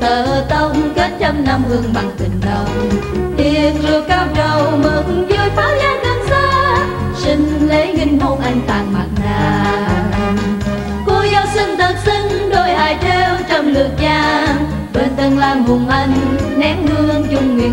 tơ tông kết trăm năm hương bằng tình đồng. Lượt cha. Bên tân lan hùng anh nén hương chung nguyện